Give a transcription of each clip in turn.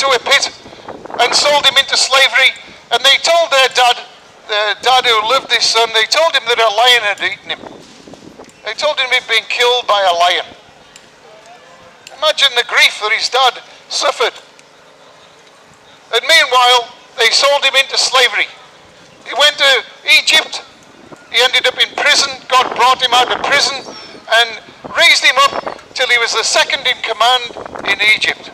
into a pit and sold him into slavery. And they told their dad, their dad who loved this son, they told him that a lion had eaten him. They told him he'd been killed by a lion. Imagine the grief that his dad suffered. And meanwhile, they sold him into slavery. He went to Egypt. He ended up in prison. God brought him out of prison and raised him up till he was the second in command in Egypt.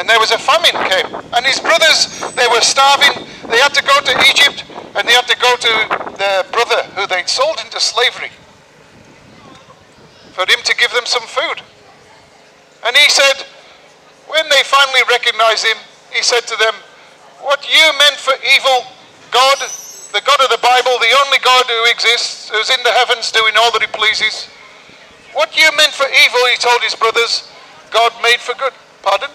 And there was a famine came. And his brothers, they were starving. They had to go to Egypt and they had to go to their brother who they'd sold into slavery for him to give them some food. And he said, when they finally recognized him, he said to them, What you meant for evil, God, the God of the Bible, the only God who exists, who's in the heavens doing all that he pleases, what you meant for evil, he told his brothers, God made for good. Pardon?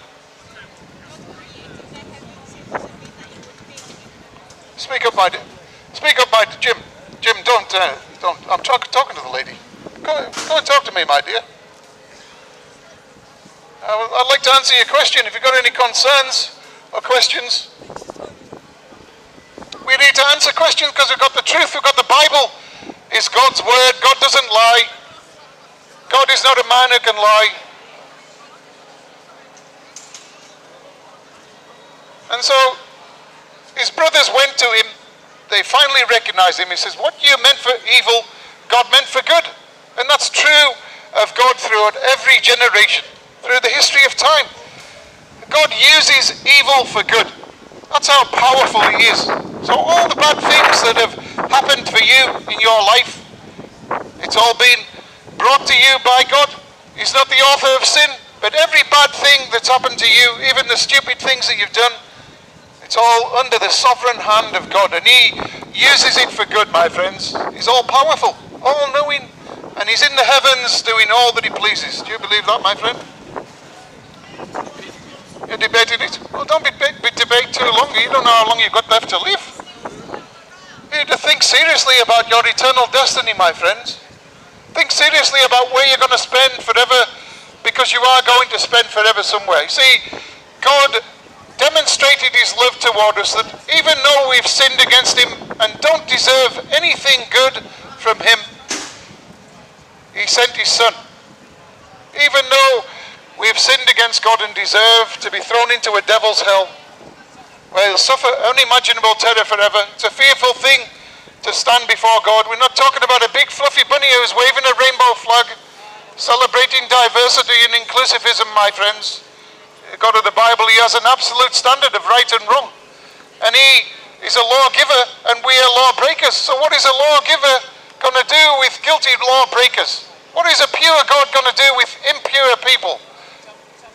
Speak up, my speak up, my Jim. Jim, don't, uh, don't. I'm talk, talking to the lady. Go, go and talk to me, my dear. I'd like to answer your question. If you've got any concerns or questions, we need to answer questions because we've got the truth. We've got the Bible. It's God's word. God doesn't lie. God is not a man who can lie. And so his brothers went to him. They finally recognized him. He says, What you meant for evil, God meant for good. And that's true of God throughout every generation, through the history of time. God uses evil for good. That's how powerful He is. So, all the bad things that have happened for you in your life, it's all been brought to you by God. He's not the author of sin, but every bad thing that's happened to you, even the stupid things that you've done, it's all under the sovereign hand of God, and He uses it for good, my friends. He's all powerful, all knowing, and He's in the heavens doing all that He pleases. Do you believe that, my friend? You're debating it? Well, don't be, be debate too long. You don't know how long you've got left to live. You need to think seriously about your eternal destiny, my friends. Think seriously about where you're going to spend forever because you are going to spend forever somewhere. You see, God demonstrated his love toward us that even though we've sinned against him and don't deserve anything good from him, he sent his son. Even though we've sinned against God and deserve to be thrown into a devil's hell, where he'll suffer unimaginable terror forever. It's a fearful thing to stand before God. We're not talking about a big fluffy bunny who's waving a rainbow flag, celebrating diversity and inclusivism, my friends. God of the Bible, He has an absolute standard of right and wrong. And He is a lawgiver and we are lawbreakers. So, what is a lawgiver going to do with guilty lawbreakers? What is a pure God going to do with impure people?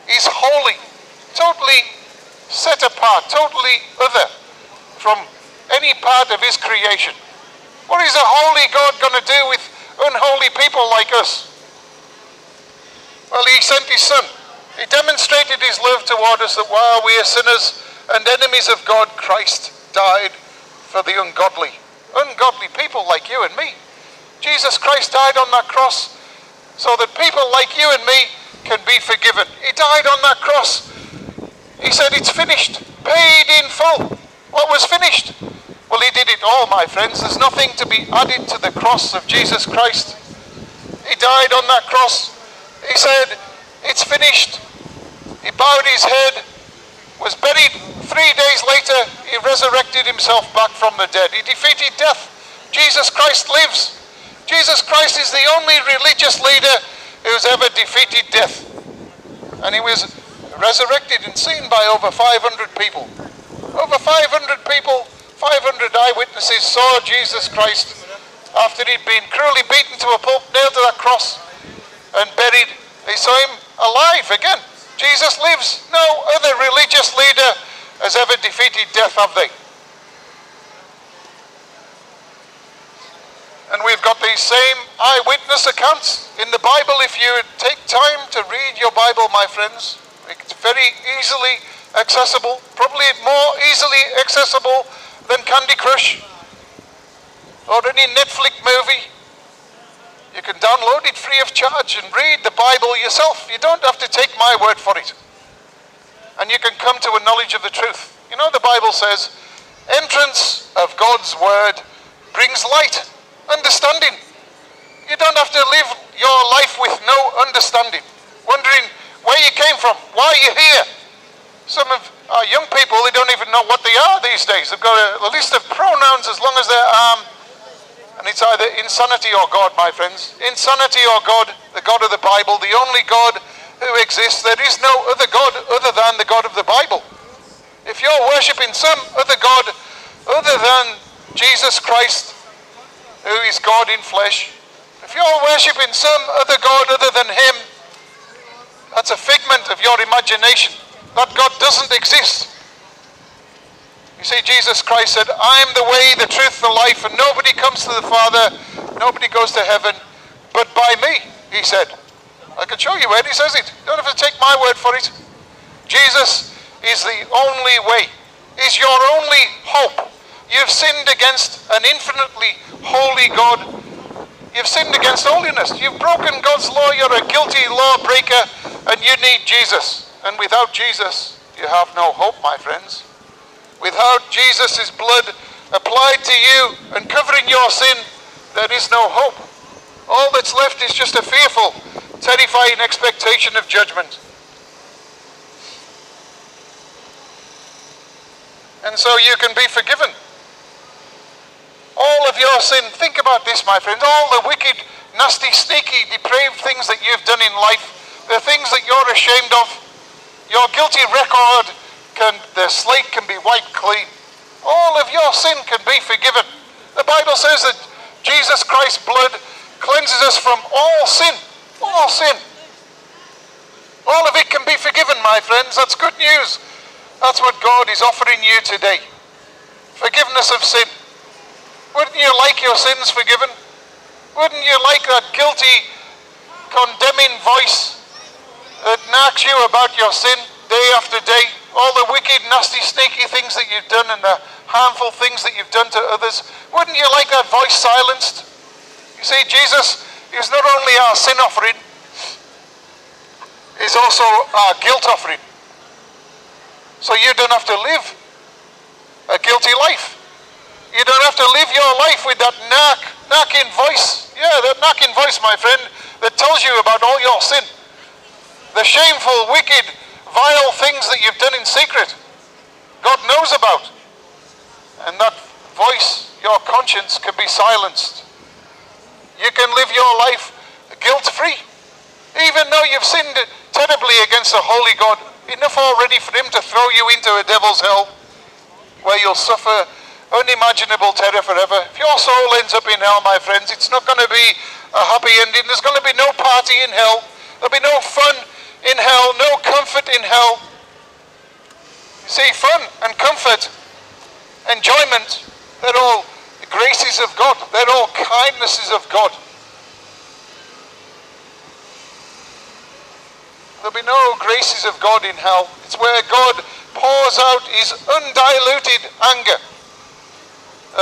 He's holy, totally set apart, totally other from any part of His creation. What is a holy God going to do with unholy people like us? Well, He sent His Son. He demonstrated his love toward us that while we are sinners and enemies of God, Christ died for the ungodly. Ungodly people like you and me. Jesus Christ died on that cross so that people like you and me can be forgiven. He died on that cross. He said, It's finished, paid in full. What was finished? Well, He did it all, my friends. There's nothing to be added to the cross of Jesus Christ. He died on that cross. He said, It's finished. He bowed his head, was buried. Three days later, he resurrected himself back from the dead. He defeated death. Jesus Christ lives. Jesus Christ is the only religious leader who's ever defeated death. And he was resurrected and seen by over 500 people. Over 500 people, 500 eyewitnesses saw Jesus Christ after he'd been cruelly beaten to a pulp, nailed to that cross, and buried. They saw him alive again. Jesus lives. No other religious leader has ever defeated death, have they? And we've got these same eyewitness accounts in the Bible. If you take time to read your Bible, my friends, it's very easily accessible, probably more easily accessible than Candy Crush or any Netflix movie. You can download it free of charge and read the Bible yourself. You don't have to take my word for it. and you can come to a knowledge of the truth. You know, the Bible says, entrance of God's word brings light, understanding. You don't have to live your life with no understanding, wondering where you came from, why you're here. Some of our young people, they don't even know what they are these days. They've got a, a list of pronouns as long as their arm. And it's either insanity or God, my friends. Insanity or God, the God of the Bible, the only God who exists. There is no other God other than the God of the Bible. If you're worshipping some other God other than Jesus Christ, who is God in flesh, if you're worshipping some other God other than Him, that's a figment of your imagination. That God doesn't exist. You see, Jesus Christ said, I am the way, the truth, the life, and nobody comes to the Father, nobody goes to heaven, but by me, he said. I can show you where he says it. Don't have to take my word for it. Jesus is the only way, is your only hope. You've sinned against an infinitely holy God. You've sinned against holiness. You've broken God's law. You're a guilty lawbreaker, and you need Jesus. And without Jesus, you have no hope, my friends. Without Jesus' blood applied to you and covering your sin, there is no hope. All that's left is just a fearful, terrifying expectation of judgment. And so you can be forgiven. All of your sin, think about this, my friends, all the wicked, nasty, sneaky, depraved things that you've done in life, the things that you're ashamed of, your guilty record can, the slate can be wiped clean. All of your sin can be forgiven. The Bible says that Jesus Christ's blood cleanses us from all sin. All sin. All of it can be forgiven, my friends. That's good news. That's what God is offering you today. Forgiveness of sin. Wouldn't you like your sins forgiven? Wouldn't you like that guilty, condemning voice that knocks you about your sin day after day? All the wicked, nasty, sneaky things that you've done and the harmful things that you've done to others, wouldn't you like that voice silenced? You see, Jesus is not only our sin offering, he's also our guilt offering. So you don't have to live a guilty life. You don't have to live your life with that knock, knocking voice. Yeah, that knocking voice, my friend, that tells you about all your sin. The shameful, wicked, vile things that you've done in secret, God knows about. And that voice, your conscience, can be silenced. You can live your life guilt free. Even though you've sinned terribly against the holy God, enough already for Him to throw you into a devil's hell where you'll suffer unimaginable terror forever. If your soul ends up in hell, my friends, it's not going to be a happy ending. There's going to be no party in hell. There'll be no fun in hell, no comfort in hell. See, fun and comfort, enjoyment, they're all graces of God. They're all kindnesses of God. There'll be no graces of God in hell. It's where God pours out his undiluted anger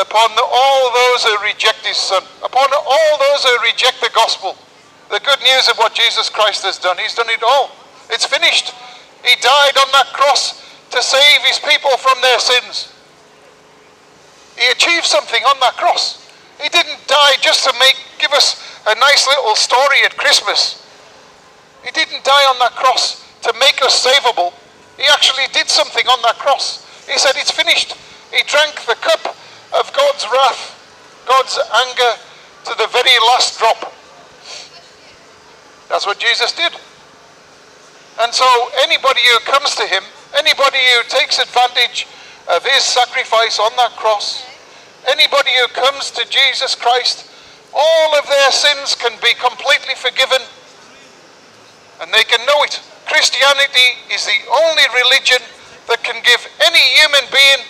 upon all those who reject his son, upon all those who reject the gospel the good news of what Jesus Christ has done. He's done it all. It's finished. He died on that cross to save his people from their sins. He achieved something on that cross. He didn't die just to make give us a nice little story at Christmas. He didn't die on that cross to make us savable. He actually did something on that cross. He said, It's finished. He drank the cup of God's wrath, God's anger to the very last drop. That's what Jesus did. And so anybody who comes to him, anybody who takes advantage of his sacrifice on that cross, anybody who comes to Jesus Christ, all of their sins can be completely forgiven and they can know it. Christianity is the only religion that can give any human being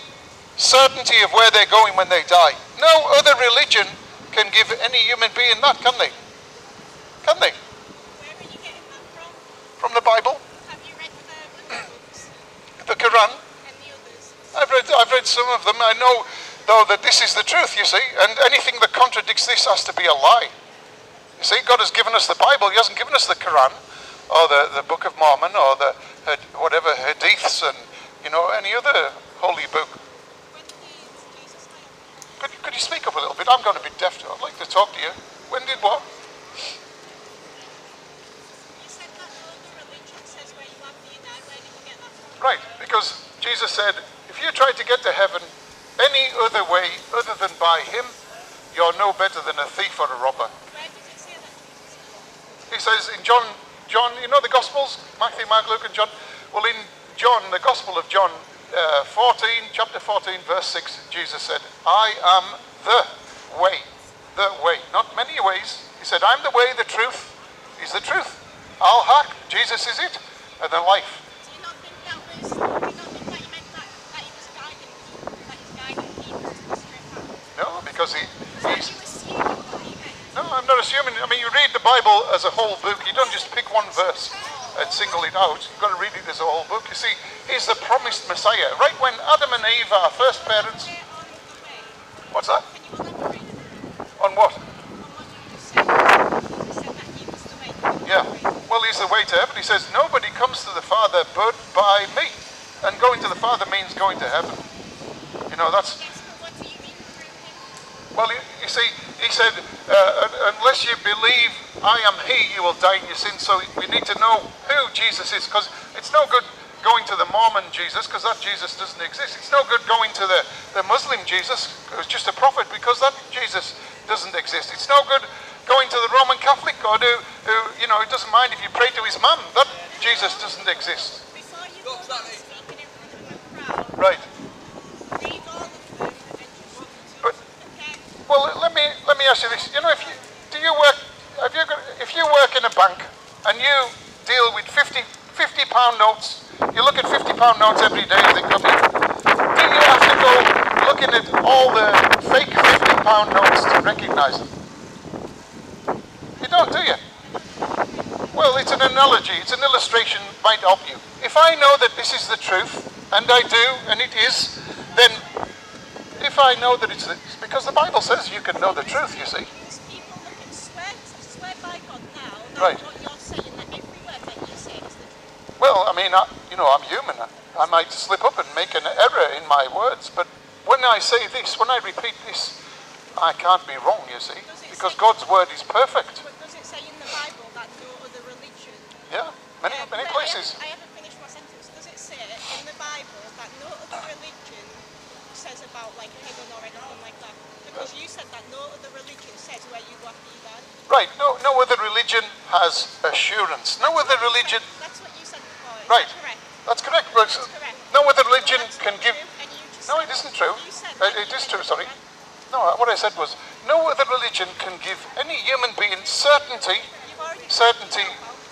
certainty of where they're going when they die. No other religion can give any human being that, can they? Can they? from the Bible? Have you read the other books The Quran? and the others? I've read, I've read some of them. I know, though, that this is the truth, you see, and anything that contradicts this has to be a lie. You see, God has given us the Bible, He hasn't given us the Quran or the, the Book of Mormon or the whatever hadiths and, you know, any other holy book. When did Jesus die? Could, could you speak up a little bit? I'm going to be deaf. I'd like to talk to you. When did what? You said that no other religion says where you have to die. Where did you get that from? Right, because Jesus said, if you try to get to heaven any other way other than by him, you're no better than a thief or a robber. He says in John, John, you know the Gospels, Matthew, Mark, Luke, and John. Well, in John, the Gospel of John, uh, 14, chapter 14, verse 6, Jesus said, "I am the way, the way, not many ways." He said, "I'm the way, the truth. He's the truth. Al Haq, Jesus is it, and the life." Do you not think that was? Do you not think that you meant that, that he was guiding people, that he was guiding people to the straight path? No, because he, he's. No, I'm not assuming. I mean, you read the Bible as a whole book. You don't just pick one verse and single it out. You've got to read it as a whole book. You see, he's the promised Messiah. Right when Adam and Eve, our first parents, what's that? On what? Yeah. Well, he's the way to heaven. He says, nobody comes to the Father but by me. And going to the Father means going to heaven. You know, that's Yes, but what do you mean through him? Well, you, you see, he said, uh, unless you believe I am He, you will die in your sins. So we need to know who Jesus is, because it's no good going to the Mormon Jesus, because that Jesus doesn't exist. It's no good going to the, the Muslim Jesus, who's just a prophet, because that Jesus doesn't exist. It's no good going to the Roman Catholic God who, who you know, who doesn't mind if you pray to his mum. That Jesus doesn't exist. Before you go about speaking in front of a crowd, Right. read all of them and just But okay. Well, let- me let me ask you this. You know, if you do you work, have you if you work in a bank and you deal with 50, 50 pound notes, you look at 50 pound notes every day they come in. Do you have to go looking at all the fake 50 pound notes to recognise them? You don't, do you? Well, it's an analogy, it's an illustration, might help you. If I know that this is the truth, and I do, and it is, if I know that it's, the, it's because the Bible says you can know the truth, you see. Because people look and swear, swear by God now that Right. what you're saying, that every word that you say is the truth. Well, I mean, I, you know, I'm human. I, I might slip up and make an error in my words, but when I say this, when I repeat this, I can't be wrong, you see, because God's word is perfect. Does it say in the Bible that no other religion Yeah, many, many places. I haven't, I haven't finished my sentence. Does it say in the Bible that no other religion says about like heaven or anything like that? Because you said that no other religion says where you go after you die. Right, no, no other religion has assurance. No other religion, That's what you said before. Is Right. that correct? that's correct, That's correct. no other religion can give, true, and you just no, it isn't true. You said Uh, it is true, sorry. No, what I said was, no other religion can give any human being certainty You've certainty.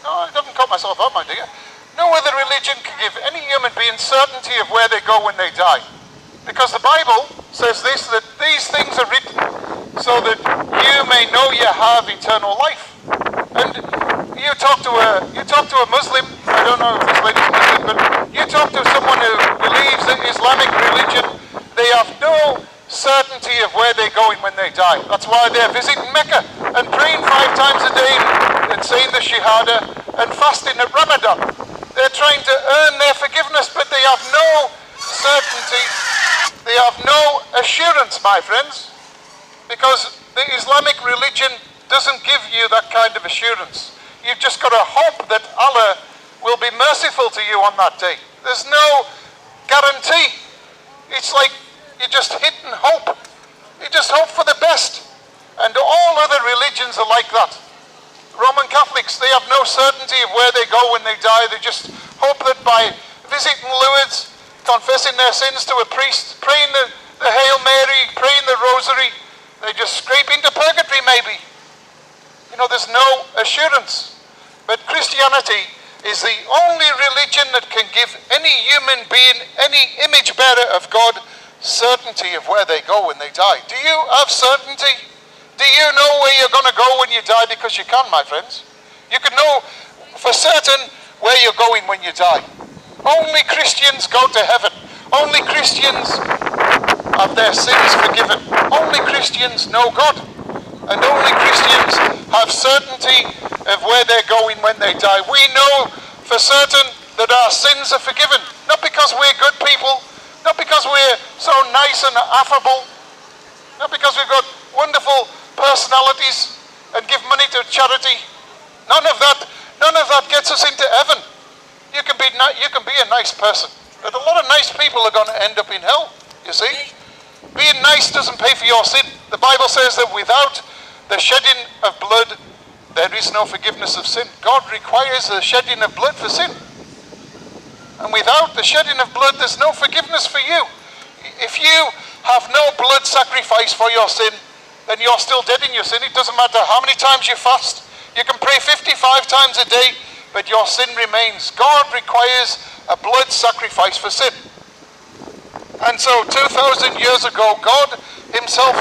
No, I haven't cut myself up, my dear. No other religion can give any human being certainty of where they go when they die. Because the Bible says this that these things are written so that you may know you have eternal life. And you talk to a you talk to a Muslim, I don't know if this lady's Muslim, but you talk to someone who believes in Islamic religion, they have no certainty of where they're going when they die. That's why they're visiting Mecca and praying five times a day and saying the Shahada and fasting at Ramadan. They're trying to earn their forgiveness, but they have no certainty. They have no assurance, my friends, because the Islamic religion doesn't give you that kind of assurance. You've just got to hope that Allah will be merciful to you on that day. There's no guarantee. It's like you just hit and hope. You just hope for the best. And all other religions are like that. Roman Catholics, they have no certainty of where they go when they die. They just hope that by visiting Lourdes, confessing their sins to a priest, praying the, the Hail Mary, praying the Rosary, they just scrape into purgatory maybe. You know, there's no assurance. But Christianity is the only religion that can give any human being, any image bearer of God, certainty of where they go when they die. Do you have certainty? Do you know where you're going to go when you die? Because you can, my friends. You can know for certain where you're going when you die. Only Christians go to heaven. Only Christians have their sins forgiven. Only Christians know God. And only Christians have certainty of where they're going when they die. We know for certain that our sins are forgiven. Not because we're good people, not because we're so nice and affable, not because we've got wonderful personalities and give money to charity. None of that, none of that gets us into heaven. You can be, you can be a nice person, but a lot of nice people are going to end up in hell. You see, being nice doesn't pay for your sin. The Bible says that without the shedding of blood, there is no forgiveness of sin. God requires the shedding of blood for sin. And without the shedding of blood, there's no forgiveness for you. If you have no blood sacrifice for your sin, then you're still dead in your sin. It doesn't matter how many times you fast. You can pray 55 times a day, but your sin remains. God requires a blood sacrifice for sin. And so 2,000 years ago, God himself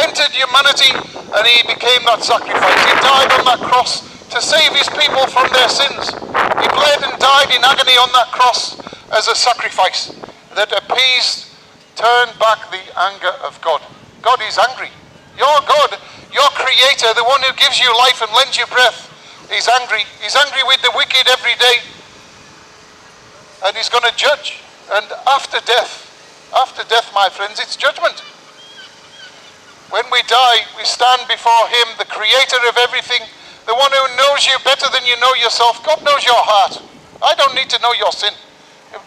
entered humanity and he became that sacrifice. He died on that cross to save his people from their sins. He bled and died in agony on that cross as a sacrifice that appeased, turned back the anger of God. God is angry. Your God, your creator, the one who gives you life and lends you breath, is angry. He's angry with the wicked every day. And he's going to judge. And after death, after death, my friends, it's judgment. When we die, we stand before Him, the Creator of everything, the one who knows you better than you know yourself. God knows your heart. I don't need to know your sin.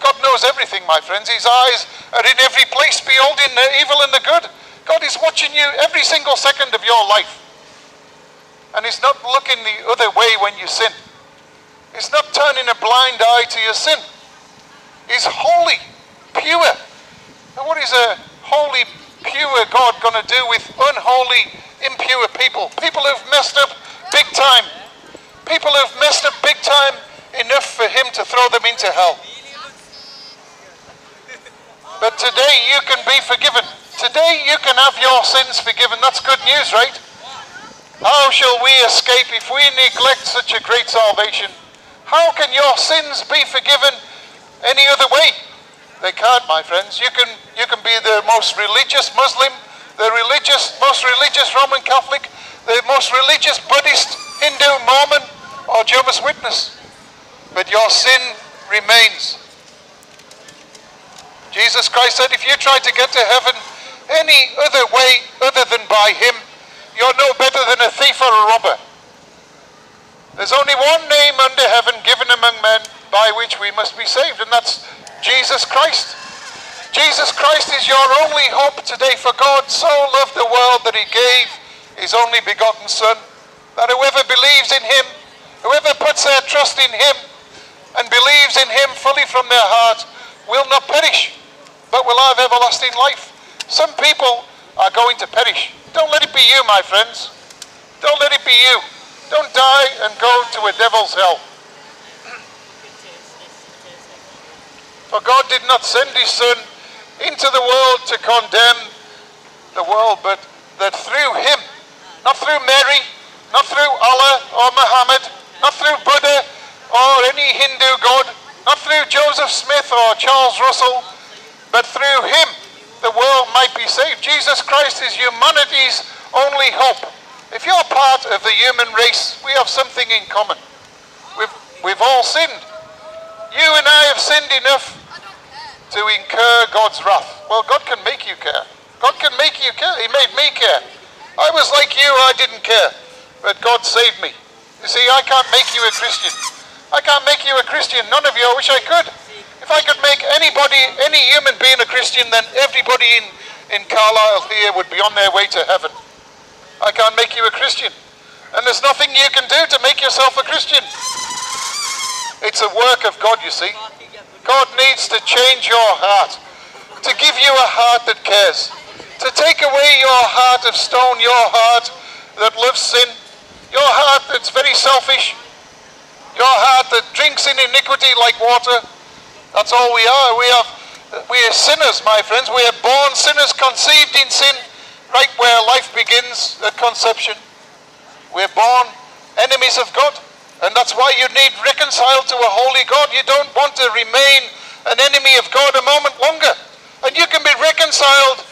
God knows everything, my friends. His eyes are in every place, beholding the evil and the good. God is watching you every single second of your life. And He's not looking the other way when you sin. He's not turning a blind eye to your sin. He's holy, pure. And what is a holy, pure God going to do with unholy, impure people? People who've messed up big time. People who've messed up big time enough for Him to throw them into hell. But today you can be forgiven. Today you can have your sins forgiven. That's good news, right? How shall we escape if we neglect such a great salvation? How can your sins be forgiven any other way? They can't, my friends. You can, you can be the most religious Muslim, the religious, most religious Roman Catholic, the most religious Buddhist, Hindu, Mormon, or Jehovah's Witness. But your sin remains. Jesus Christ said, if you try to get to heaven any other way other than by Him, you're no better than a thief or a robber. There's only one name under heaven given among men by which we must be saved, and that's Jesus Christ. Jesus Christ is your only hope today, for God so loved the world that He gave His only begotten Son, that whoever believes in Him, whoever puts their trust in Him, and believes in Him fully from their heart, will not perish, but will have everlasting life. Some people are going to perish. Don't let it be you, my friends. Don't let it be you. Don't die and go to a devil's hell. For God did not send his Son into the world to condemn the world, but that through him, not through Mary, not through Allah or Muhammad, not through Buddha or any Hindu god, not through Joseph Smith or Charles Russell, but through him the world might be saved. Jesus Christ is humanity's only hope. If you're part of the human race, we have something in common. We've, we've all sinned. You and I have sinned enough to incur God's wrath. Well, God can make you care. God can make you care. He made me care. I was like you, I didn't care. But God saved me. You see, I can't make you a Christian. I can't make you a Christian. None of you. I wish I could. If I could make anybody, any human being a Christian, then everybody in, in Carlisle here would be on their way to heaven. I can't make you a Christian. And there's nothing you can do to make yourself a Christian. It's a work of God, you see. God needs to change your heart, to give you a heart that cares, to take away your heart of stone, your heart that loves sin, your heart that's very selfish, your heart that drinks in iniquity like water. That's all we are. We are we are sinners, my friends. We are born sinners, conceived in sin, right where life begins at conception. We're born enemies of God. And that's why you need reconciled to a holy God. You don't want to remain an enemy of God a moment longer. And you can be reconciled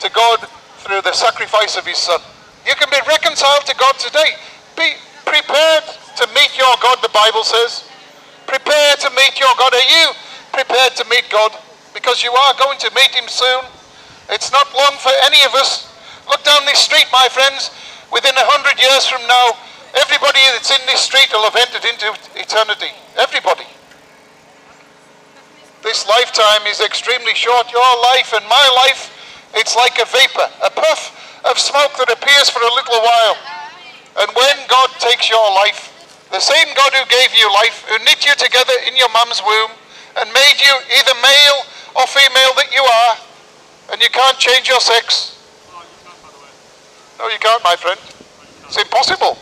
to God through the sacrifice of his son. You can be reconciled to God today. Be prepared to meet your God, the Bible says. Prepare to meet your God. Are you prepared to meet God because you are going to meet Him soon. It's not long for any of us. Look down this street, my friends. Within a hundred years from now, everybody that's in this street will have entered into eternity. Everybody. This lifetime is extremely short. Your life and my life, it's like a vapor, a puff of smoke that appears for a little while. And when God takes your life, the same God who gave you life, who knit you together in your mum's womb and made you either male or female that you are, and you can't change your sex. You can't, by the way. No, you can't, my friend. It's impossible.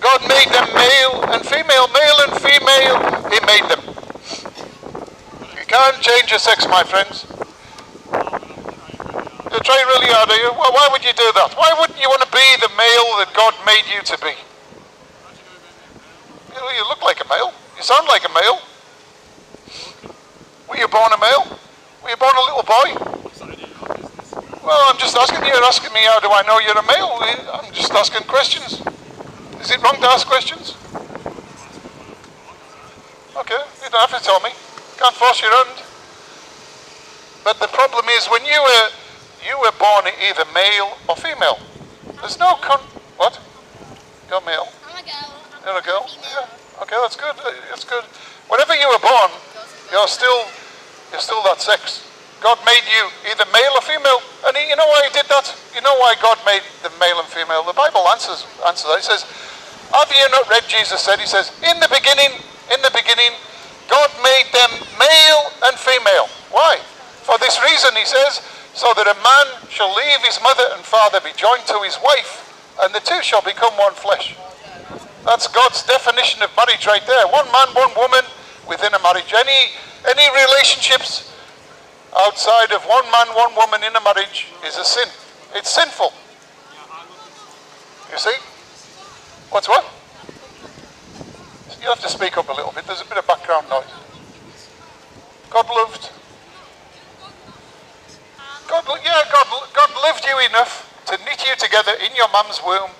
God made them male and female, male and female. He made them. You can't change your sex, my friends. You try really hard, are you? Well, why would you do that? Why wouldn't you want to be the male that God made you to be? You, know, you look like a male. You sound like a male. Were you born a male? Were you born a little boy? Well, I'm just asking you. You're asking me how do I know you're a male? I'm just asking questions. Is it wrong to ask questions? Okay, you don't have to tell me. Can't force your hand. But the problem is when you were you were born either male or female. There's no con. What? You're male. I'm a girl. You're a girl. Yeah. Okay, that's good. That's good. Whenever you were born, you're still still that sex. God made you either male or female, and he, you know why He did that? You know why God made the male and female? The Bible answers answers that. It says, "Have you not read?" Jesus said. He says, "In the beginning, in the beginning, God made them male and female. Why? For this reason, He says, so that a man shall leave his mother and father, be joined to his wife, and the two shall become one flesh." That's God's definition of marriage right there. One man, one woman within a marriage. Any any relationships outside of one man, one woman in a marriage is a sin. It's sinful. You see? What's what? You have to speak up a little bit. There's a bit of background noise. God loved. God, yeah, God, God loved you enough to knit you together in your mum's womb,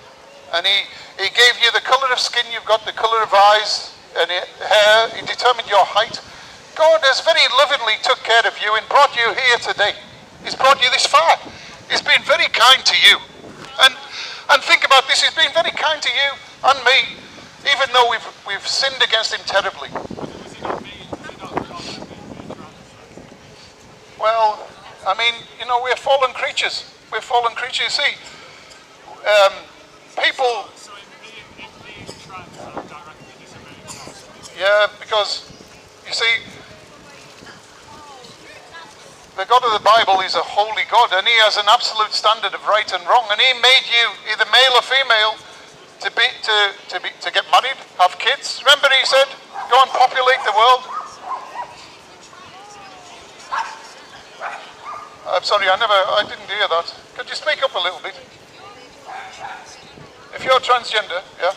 and He He gave you the colour of skin you've got, the colour of eyes and hair. He determined your height. God has very lovingly took care of you and brought you here today. He's brought you this far. He's been very kind to you. And and think about this, he's been very kind to you and me, even though we've we've sinned against him terribly. Well, I mean, you know, we're fallen creatures. We're fallen creatures. See, um, people, yeah, because you see, the God of the Bible is a holy God, and He has an absolute standard of right and wrong, and He made you either male or female to be to to be to get married, have kids. Remember, He said, "Go and populate the world." I'm sorry, I never, I didn't hear that. Could you speak up a little bit? If you're transgender, yeah.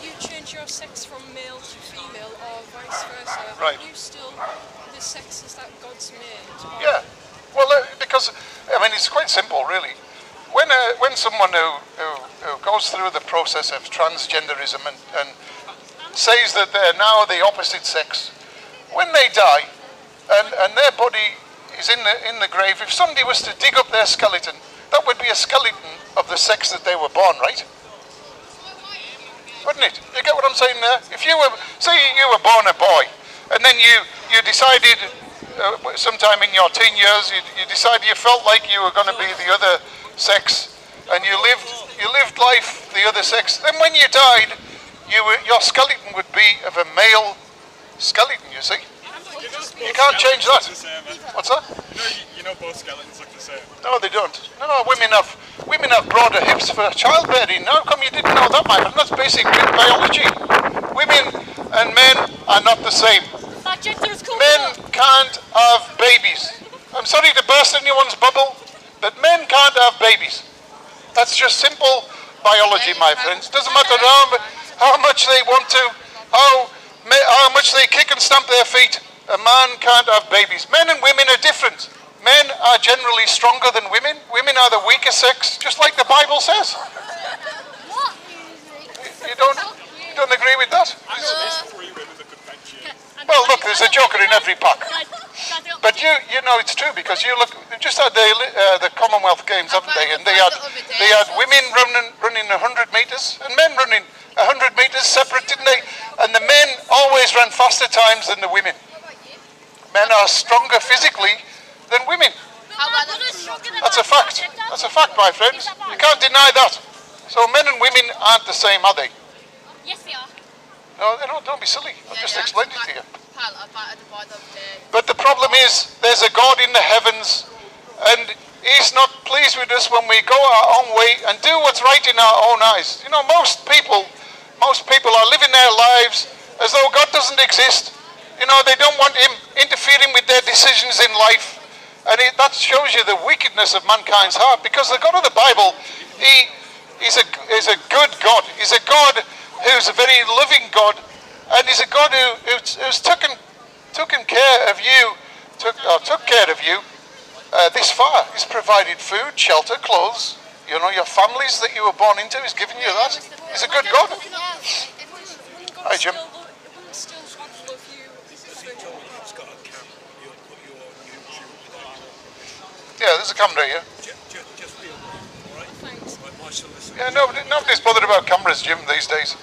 you change your sex from male to female or vice versa, Right. are you still the sexes that God's made? Or Yeah. Well, uh, because I mean, it's quite simple, really. When uh, when someone who, who who goes through the process of transgenderism and, and says that they're now the opposite sex, when they die, and, and their body is in the in the grave, if somebody was to dig up their skeleton, that would be a skeleton of the sex that they were born, right? Wouldn't it? You get what I'm saying there? If you were, say you were born a boy, and then you, you decided uh, sometime in your teen years, you, you decided you felt like you were going to be the other sex, and you lived, you lived life the other sex, then when you died, you were, your skeleton would be of a male skeleton, you see? You can't change that. What's that? You know, you, you know both skeletons look the same. No, they don't. No, no, women have women have broader hips for childbearing. How come you didn't know that, my friend? That's basic biology. Women and men are not the same. That gender is cool. Men can't have babies. I'm sorry to burst anyone's bubble, but men can't have babies. That's just simple biology, my friends. Doesn't matter how, how much they want to, how, how much they kick and stamp their feet. A man can't have babies. Men and women are different. Men are generally stronger than women. Women are the weaker sex, just like the Bible says. What? You don't, don't agree with that? I know there's three women that could bench you. Well, look, there's a joker in every pack. But you, you know it's true because you look. They just had the uh, the Commonwealth Games, haven't they? And they had they had women running running 100 meters and men running 100 meters separate, didn't they? And the men always ran faster times than the women. Men are stronger physically than women. That's a fact. That's a fact, my friends. You can't deny that. So men and women aren't the same, are they? Yes, they are. No, they don't. Don't be silly. I've just explained it to you. Pal, I the the. But the problem is, there's a God in the heavens, and He's not pleased with us when we go our own way and do what's right in our own eyes. You know, most people, most people are living their lives as though God doesn't exist. You know, they don't want Him interfering with their decisions in life, and it, that shows you the wickedness of mankind's heart. Because the God of the Bible, He is a is a good God. He's a God who's a very loving God, and He's a God who, who's, who's taken taken care of you, took or took care of you uh, this far. He's provided food, shelter, clothes. You know, your families that you were born into. He's given you that. He's a good God. Hi, Jim. Still, lo- it wouldn't still not love you for It's got a camera. You'll put your YouTube without your Yeah, there's a camera here. just, just, just be all right? Thanks. Like my solicitor. Yeah, nobody, nobody's bothered about cameras, Jim, these days.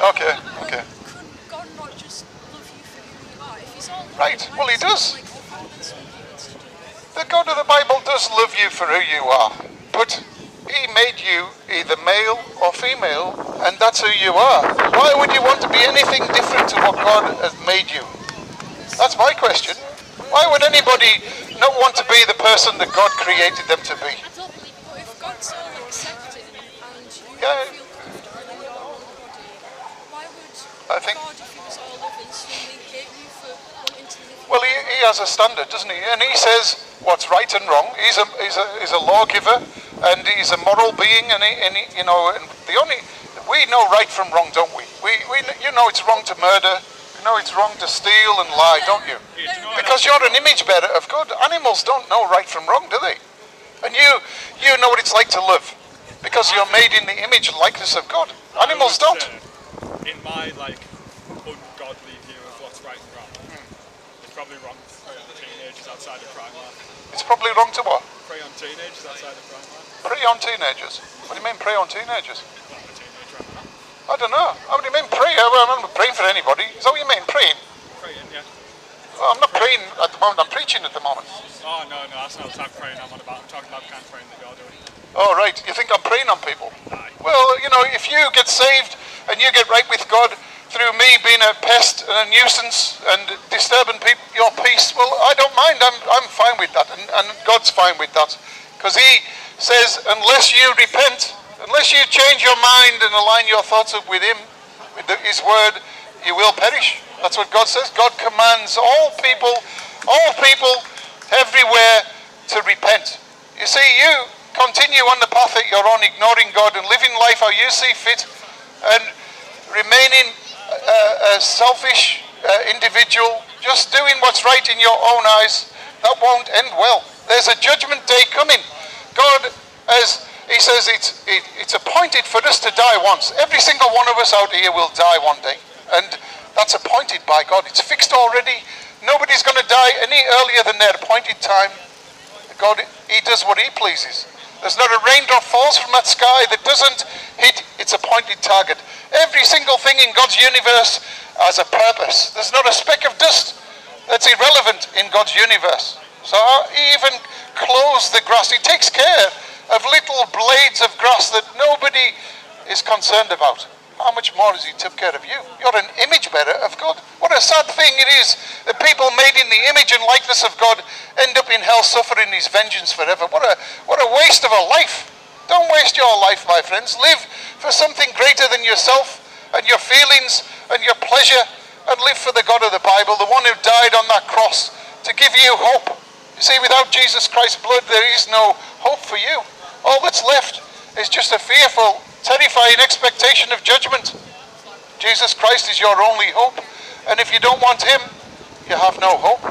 Okay, okay. Couldn't God not just love you for who you are? If he's all Right, well, he does. Like, offending some people to do that? The God of the Bible does love you for who you are, but He made you either male or female, and that's who you are. Why would you want to be anything different to what God has made you? That's my question. Why would anybody not want to be the person that God created them to be? I don't believe, but if God's all accepting and you Yeah. feel comfortable in your own body, why would I think- God, if he was all loving, suddenly hate you for wanting to live Well, he, he has a standard, doesn't he? And he says what's right and wrong. He's a, he's a, he's a lawgiver, and he's a moral being, and, he, and he, you know, and the only we know right from wrong, don't we? We, we you know it's wrong to murder. You know it's wrong to steal and lie, don't you? Yeah, do you know what Because you're an image bearer of God. Animals don't know right from wrong, do they? And you, you know what it's like to live, because you're made in the image and likeness of God. Animals don't. In my like ungodly view of what's right and wrong, it's probably wrong to prey on teenagers outside of Primark. It's probably wrong to what? Prey on teenagers outside of Primark. Prey on teenagers. What do you mean prey on teenagers? Well, I'm a teenager, I'm not. I don't know. How do you mean pray? I'm not praying for anybody. Is that what you mean, praying? Praying, yeah. Well, I'm not praying at the moment. I'm preaching at the moment. Oh no, no, that's not the type praying I'm on about. I'm talking about the kind of praying that you're doing. Oh, right. You think I'm praying on people? Aye. Well, you know, if you get saved and you get right with God through me being a pest and a nuisance and disturbing peop your peace, well, I don't mind. I'm, I'm fine with that. And, and God's fine with that. Because He says, unless you repent, unless you change your mind and align your thoughts with Him, with His Word, you will perish. That's what God says. God commands all people, all people everywhere to repent. You see, you continue on the path that you're on, ignoring God and living life how you see fit, and remaining a, a selfish uh, individual, just doing what's right in your own eyes, that won't end well. There's a judgment day coming. God, as He says, it's, it, it's appointed for us to die once. Every single one of us out here will die one day. And that's appointed by God. It's fixed already. Nobody's going to die any earlier than their appointed time. God, He does what He pleases. There's not a raindrop falls from that sky that doesn't hit its appointed target. Every single thing in God's universe has a purpose. There's not a speck of dust that's irrelevant in God's universe. So uh, He even clothes the grass. He takes care of little blades of grass that nobody is concerned about. How much more has He took care of you? You're an image bearer of God. What a sad thing it is that people made in the image and likeness of God end up in hell suffering His vengeance forever. What a what a waste of a life. Don't waste your life, my friends. Live for something greater than yourself and your feelings and your pleasure, and live for the God of the Bible, the one who died on that cross to give you hope. You see, without Jesus Christ's blood, there is no hope for you. All that's left is just a fearful, terrifying expectation of judgment. Jesus Christ is your only hope. And if you don't want him, you have no hope.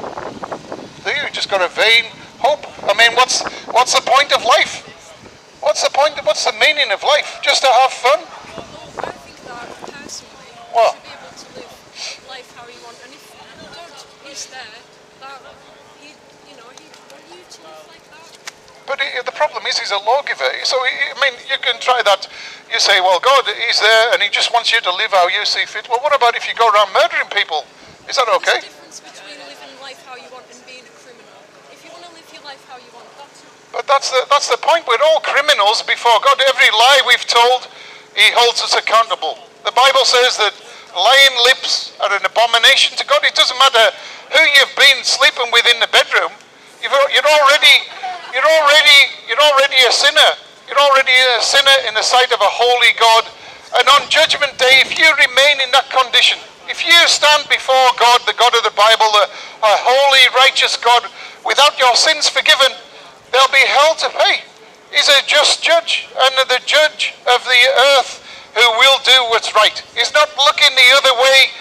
You've just got a vain hope. I mean, what's, what's the point of life? What's the point? Of, what's the meaning of life? Just to have fun? Well, I think that personally, to be able to live life how you want. And if God is there, that, he, you know, you, want you to live like that problem is he's a lawgiver. So, I mean, you can try that. You say, well, God is there and he just wants you to live how you see fit. Well, what about if you go around murdering people? Is that okay? There's a difference between living life how you want and being a criminal. If you want to live your life how you want, that's But that's the, that's the point. We're all criminals before God. Every lie we've told, He holds us accountable. The Bible says that lying lips are an abomination to God. It doesn't matter who you've been sleeping with in the bedroom. You've, you're already, you're already, you're already a sinner. You're already a sinner in the sight of a holy God. And on Judgment Day, if you remain in that condition, if you stand before God, the God of the Bible, a, a holy, righteous God, without your sins forgiven, there'll be hell to pay. He's a just judge and the judge of the earth who will do what's right. He's not looking the other way